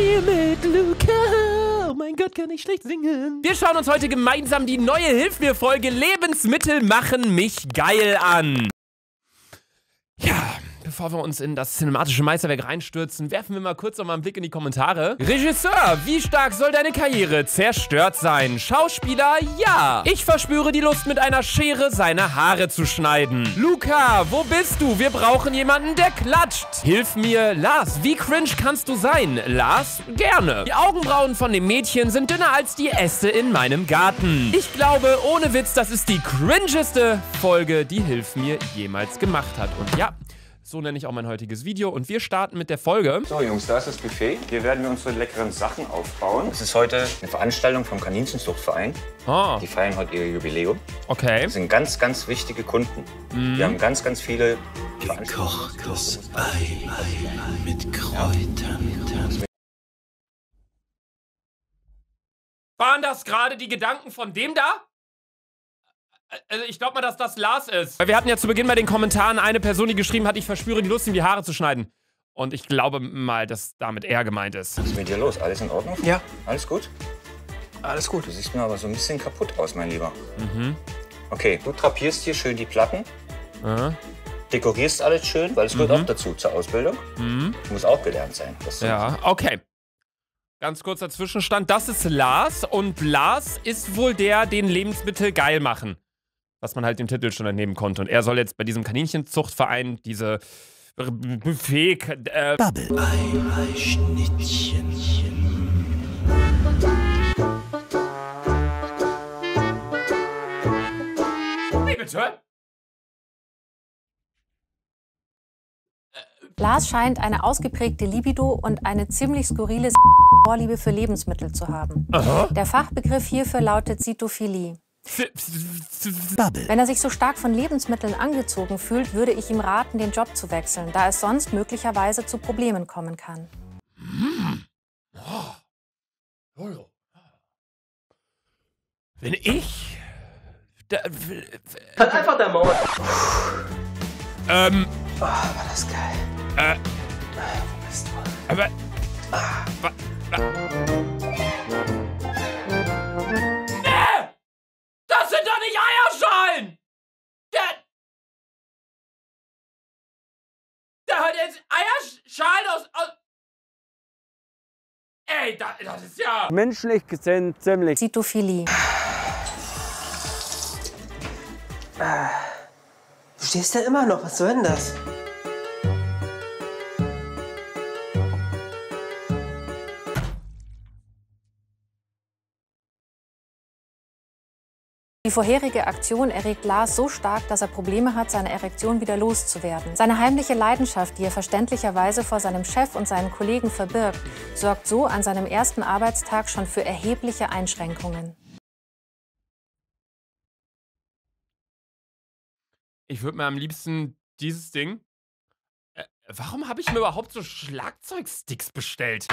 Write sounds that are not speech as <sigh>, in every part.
wir mit Luca. Oh mein Gott, kann ich schlecht singen. Wir schauen uns heute gemeinsam die neue Hilf mir Folge Lebensmittel machen mich geil an. Ja, bevor wir uns in das cinematische Meisterwerk reinstürzen, werfen wir mal kurz noch mal einen Blick in die Kommentare. Regisseur, wie stark soll deine Karriere zerstört sein? Schauspieler, ja. Ich verspüre die Lust, mit einer Schere seine Haare zu schneiden. Luca, wo bist du? Wir brauchen jemanden, der klatscht. Hilf mir, Lars, wie cringe kannst du sein? Lars, gerne. Die Augenbrauen von dem Mädchen sind dünner als die Äste in meinem Garten. Ich glaube, ohne Witz, das ist die cringeste Folge, die Hilf mir jemals gemacht hat. Und ja, so nenne ich auch mein heutiges Video. Und wir starten mit der Folge. So, Jungs, da ist das Buffet. Hier werden wir unsere leckeren Sachen aufbauen. Es ist heute eine Veranstaltung vom Kaninchenzuchtverein. Ah, Die feiern heute ihr Jubiläum. okay. Das sind ganz, ganz wichtige Kunden. Wir haben ganz, ganz viele Gekochtes Ei mit Kräutern. Waren das gerade die Gedanken von dem da? Also ich glaube mal, dass das Lars ist. Weil wir hatten ja zu Beginn bei den Kommentaren eine Person, die geschrieben hat, ich verspüre die Lust, ihm die Haare zu schneiden. Und ich glaube mal, dass damit er gemeint ist. Was ist mit dir los? Alles in Ordnung? Ja, Alles gut? alles gut. Du siehst mir aber so ein bisschen kaputt aus, mein Lieber. Okay, du trapierst hier schön die Platten. Aha. Dekorierst alles schön, weil es gehört auch dazu zur Ausbildung. Muss auch gelernt sein. Das Ja, okay. Ganz kurzer Zwischenstand. Das ist Lars und Lars ist wohl der, den Lebensmittel geil machen. Was man halt dem Titel schon entnehmen konnte. Und er soll jetzt bei diesem Kaninchenzuchtverein diese Buffet. Äh, Bubble. Ei, Ei, Schnittchen. wie bitte? Lars scheint eine ausgeprägte Libido und eine ziemlich skurrile Vorliebe für Lebensmittel zu haben. Der Fachbegriff hierfür lautet Cytophilie. Bubble. Wenn er sich so stark von Lebensmitteln angezogen fühlt, würde ich ihm raten, den Job zu wechseln, da es sonst möglicherweise zu Problemen kommen kann. Wenn ich. Da, Halt einfach der Maul. ähm, Oh, war das geil. äh, Wo bist du? aber. wa- wa- Ey, da, das ist ja. Menschlich gesehen ziemlich. Cytophilie. Du stehst da immer noch. Was soll denn das? Die vorherige Aktion erregt Lars so stark, dass er Probleme hat, seine Erektion wieder loszuwerden. Seine heimliche Leidenschaft, die er verständlicherweise vor seinem Chef und seinen Kollegen verbirgt, sorgt so an seinem ersten Arbeitstag schon für erhebliche Einschränkungen. Ich würde mir am liebsten dieses Ding. Äh, warum habe ich mir überhaupt so Schlagzeugsticks bestellt?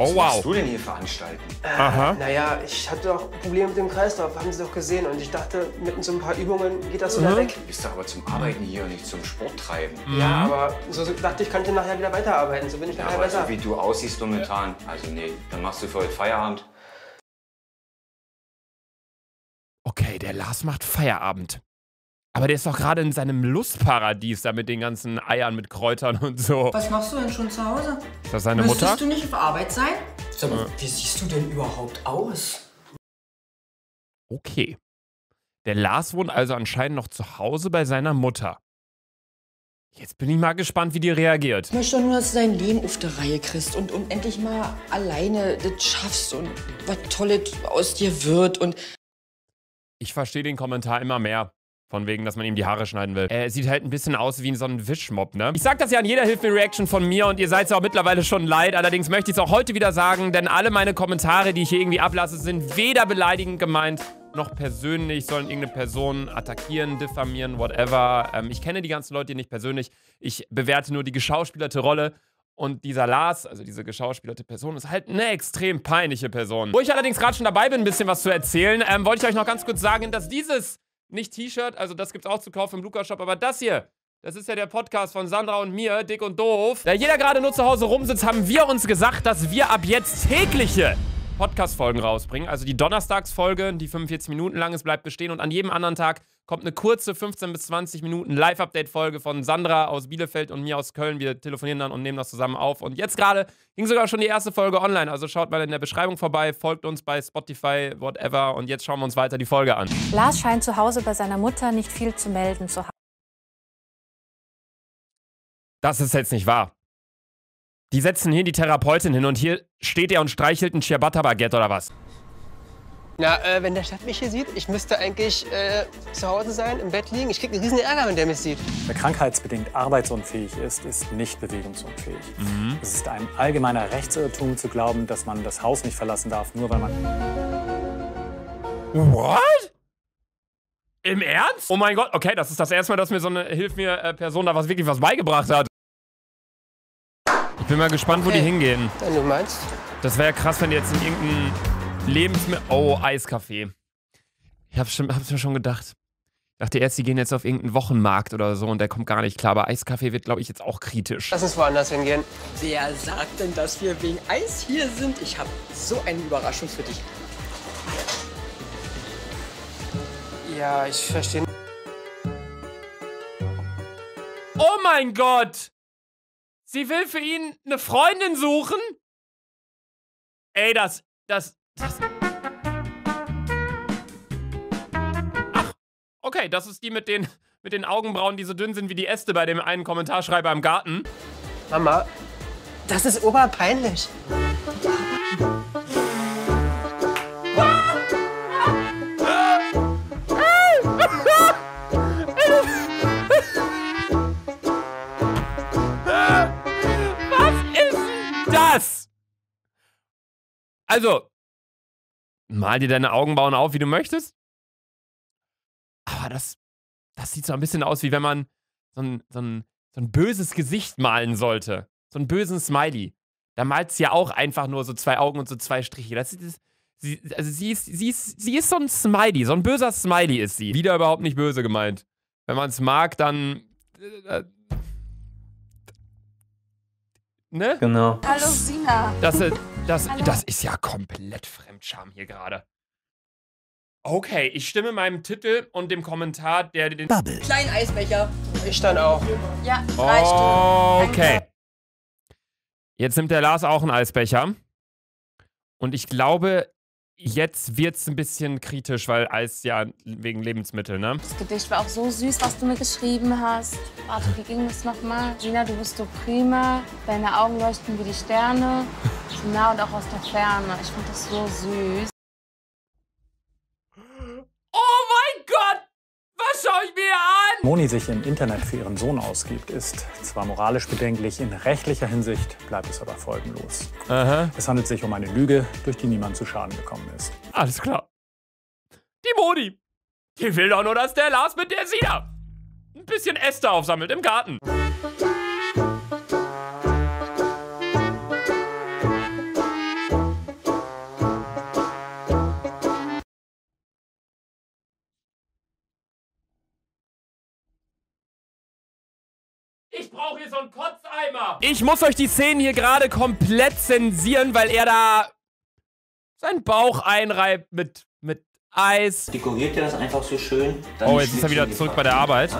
Oh Was wow. du denn hier veranstalten? Aha. Naja, ich hatte doch Probleme mit dem Kreislauf, haben Sie doch gesehen. Und ich dachte, mit so ein paar Übungen geht das wieder weg. Du bist doch aber zum Arbeiten hier und nicht zum Sport treiben. Ja, aber so dachte ich, könnte nachher wieder weiterarbeiten. So bin ich Ja, nachher aber besser. so wie du aussiehst momentan, also nee, dann machst du für heute Feierabend. Okay, der Lars macht Feierabend. Aber der ist doch gerade in seinem Lustparadies da mit den ganzen Eiern mit Kräutern und so. Was machst du denn schon zu Hause? Ist das seine Müsstest Mutter? du nicht auf Arbeit sein? Sag mal, wie siehst du denn überhaupt aus? Okay. Der Lars wohnt also anscheinend noch zu Hause bei seiner Mutter. Jetzt bin ich mal gespannt, wie die reagiert. Ich möchte doch nur, dass du dein Leben auf der Reihe kriegst und, und endlich mal alleine das schaffst und was Tolles aus dir wird. Und Ich verstehe den Kommentar immer mehr. Von wegen, dass man ihm die Haare schneiden will. Er sieht halt ein bisschen aus wie so ein Wischmob, ne? Ich sag das ja an jeder Hilfe-Reaction von mir und ihr seid es auch mittlerweile schon leid. Allerdings möchte ich es auch heute wieder sagen, denn alle meine Kommentare, die ich hier irgendwie ablasse, sind weder beleidigend gemeint, noch persönlich, sollen irgendeine Person attackieren, diffamieren, whatever. Ähm, ich kenne die ganzen Leute hier nicht persönlich. Ich bewerte nur die geschauspielerte Rolle. Und dieser Lars, also diese geschauspielerte Person, ist halt eine extrem peinliche Person. Wo ich allerdings gerade schon dabei bin, ein bisschen was zu erzählen, ähm, wollte ich euch noch ganz kurz sagen, dass dieses nicht T-Shirt, also das gibt's auch zu kaufen im Lukas-Shop, aber das hier, Das ist ja der Podcast von Sandra und mir, dick und doof. Da jeder gerade nur zu Hause rumsitzt, haben wir uns gesagt, dass wir ab jetzt tägliche Podcast-Folgen rausbringen. Also die Donnerstagsfolge, die 45 Minuten lang ist, bleibt bestehen. Und an jedem anderen Tag kommt eine kurze 15 bis 20 Minuten Live-Update-Folge von Sandra aus Bielefeld und mir aus Köln. Wir telefonieren dann und nehmen das zusammen auf. Und jetzt gerade ging sogar schon die erste Folge online. Also schaut mal in der Beschreibung vorbei, folgt uns bei Spotify, whatever. Und jetzt schauen wir uns weiter die Folge an. Lars scheint zu Hause bei seiner Mutter nicht viel zu melden zu haben. Das ist jetzt nicht wahr. Die setzen hier die Therapeutin hin und hier steht er und streichelt ein Ciabatta-Baguette oder was? Na, äh, wenn der Chef mich hier sieht, ich müsste eigentlich äh, zu Hause sein, im Bett liegen. Ich krieg einen riesen Ärger, wenn der mich sieht. Wer krankheitsbedingt arbeitsunfähig ist, ist nicht bewegungsunfähig. Es ist ein allgemeiner Rechtsirrtum zu glauben, dass man das Haus nicht verlassen darf, nur weil man What? Im Ernst? Oh mein Gott, okay, das ist das erste Mal, dass mir so eine Hilf mir äh, Person da was wirklich was beigebracht hat. Ich bin mal gespannt, wo die Okay. hingehen. Wenn du meinst. Das wäre ja krass, wenn die jetzt in irgendein Lebensmittel. Oh, Eiskaffee. Ich hab's, schon, hab's mir schon gedacht. Ich dachte erst, die gehen jetzt auf irgendeinen Wochenmarkt oder so und der kommt gar nicht klar. Aber Eiskaffee wird, glaube ich, jetzt auch kritisch. Lass uns woanders hingehen. Wer sagt denn, dass wir wegen Eis hier sind? Ich habe so eine Überraschung für dich. Ja, ich verstehe. Oh mein Gott! Sie will für ihn eine Freundin suchen? Ey, das. Das. Ach, okay, das ist die mit den, mit den Augenbrauen, die so dünn sind wie die Äste bei dem einen Kommentarschreiber im Garten. Mama, das ist oberpeinlich. Was ist denn das? Also, mal dir deine Augenbrauen auf, wie du möchtest. Aber das, das sieht so ein bisschen aus, wie wenn man so ein, so ein, so ein böses Gesicht malen sollte. So einen bösen Smiley. Da malt sie ja auch einfach nur so zwei Augen und so zwei Striche. Das ist, sie, also sie ist, sie, ist, sie ist so ein Smiley, so ein böser Smiley ist sie. Wieder überhaupt nicht böse gemeint. Wenn man es mag, dann. Äh, ne? Genau. Hallo Sina. Das, ist- das, das ist ja komplett Fremdscham hier gerade. Okay, ich stimme meinem Titel und dem Kommentar, der den. Bubble. Kleinen Eisbecher. Ich dann auch. Ja, drei Stück. Okay. Jetzt nimmt der Lars auch einen Eisbecher. Und ich glaube, jetzt wird es ein bisschen kritisch, weil Eis ja wegen Lebensmittel, ne? Das Gedicht war auch so süß, was du mir geschrieben hast. Warte, wie ging das nochmal? Sina, du bist so prima. Deine Augen leuchten wie die Sterne. Nah und auch aus der Ferne. Ich finde das so süß. Oh mein Gott! Was schaue ich mir an? Moni sich im Internet für ihren Sohn ausgibt, ist zwar moralisch bedenklich, in rechtlicher Hinsicht bleibt es aber folgenlos. Aha. Es handelt sich um eine Lüge, durch die niemand zu Schaden gekommen ist. Alles klar. Die Moni. Die will doch nur, dass der Lars mit der Sina ein bisschen Äste aufsammelt im Garten. Ich brauche hier so einen Kotzeimer. Ich muss euch die Szenen hier gerade komplett zensieren, weil er da seinen Bauch einreibt mit, mit Eis. Dekoriert ihr das einfach so schön. dann Oh, jetzt ist er wieder zurück bei der Arbeit.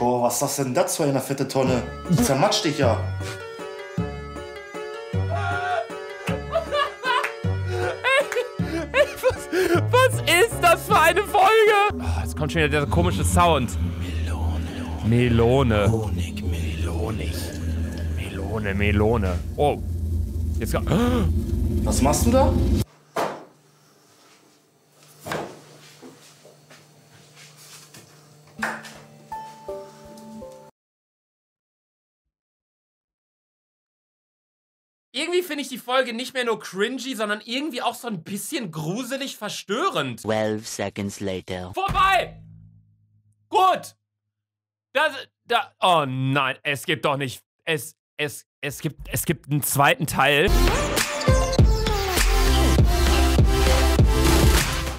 Boah, was ist das denn das für eine fette Tonne? Die zermatscht dich ja. <laughs> Was, was ist das für eine Folge? Oh, jetzt kommt schon wieder dieser komische Sound. Melone. Melone. Honig, Melone. Melone, Melone. Oh. Jetzt kommt. <gasps> Was machst du da? Irgendwie finde ich die Folge nicht mehr nur cringy, sondern irgendwie auch so ein bisschen gruselig verstörend. 12 seconds later. Vorbei! Gut! Das, da, oh nein, es gibt doch nicht. Es, es, es gibt, es gibt einen zweiten Teil.